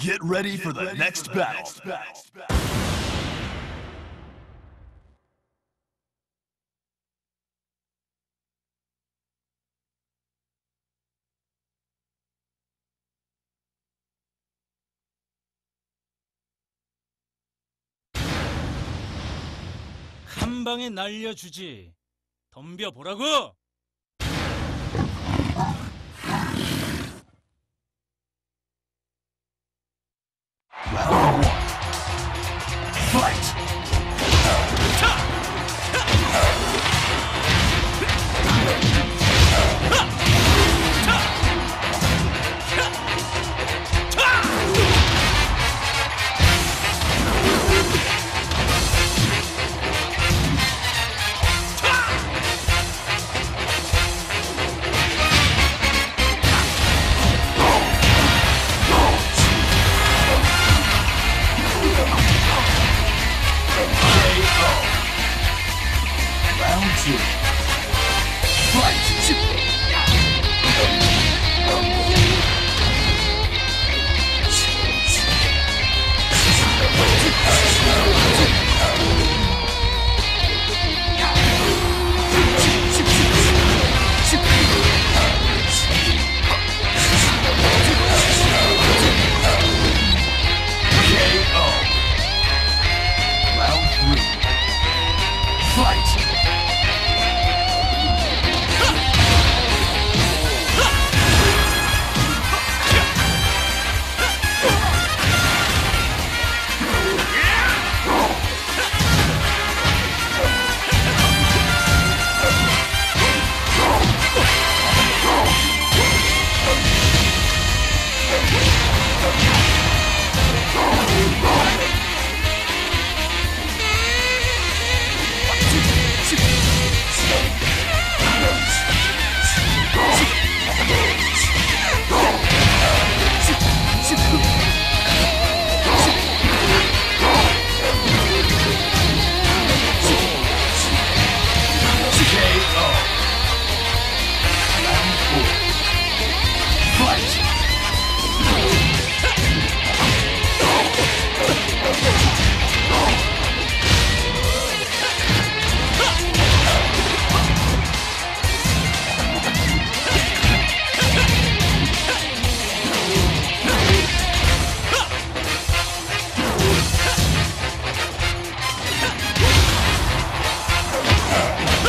Get ready for the next battle. 한 방에 날려주지. 덤벼 보라고. Fight! you. Yeah.